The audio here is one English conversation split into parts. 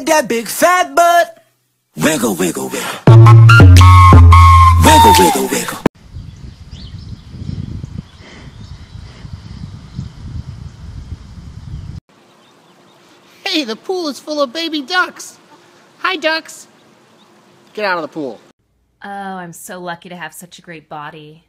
with that big fat butt. Wiggle, wiggle, wiggle. Wiggle, wiggle, wiggle. Hey, the pool is full of baby ducks. Hi, ducks. Get out of the pool. Oh, I'm so lucky to have such a great body.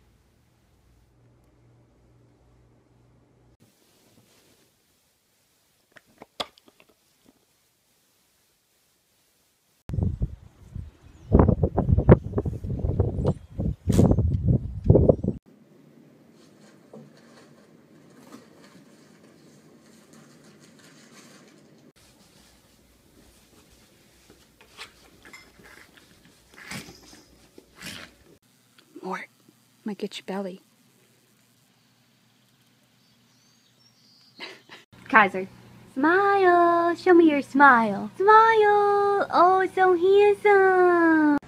Might get your belly. Kaiser. Smile. Show me your smile. Smile. Oh, so handsome.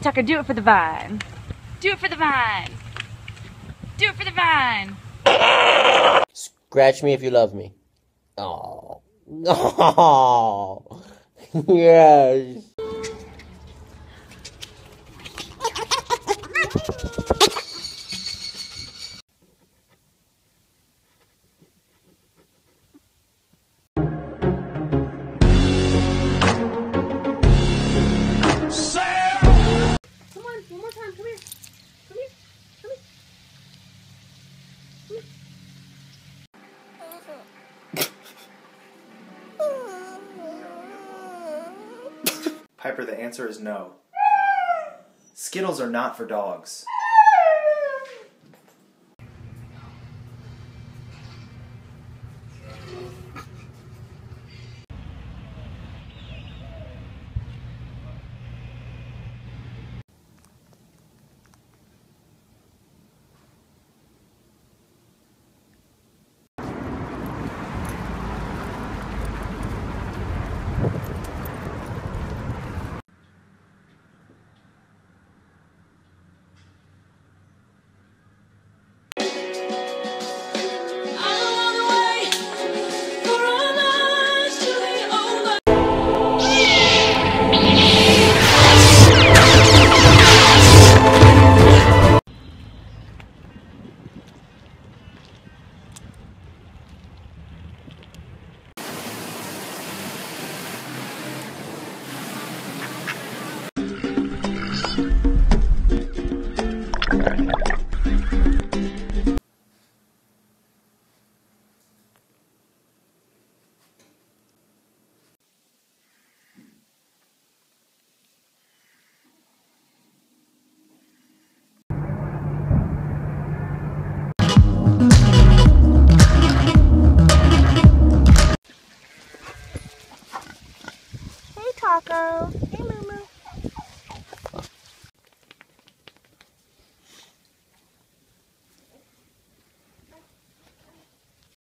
Tucker, do it for the vine. Do it for the vine. Do it for the vine. Scratch me if you love me. Oh. Oh. yes. Piper, the answer is no. Skittles are not for dogs.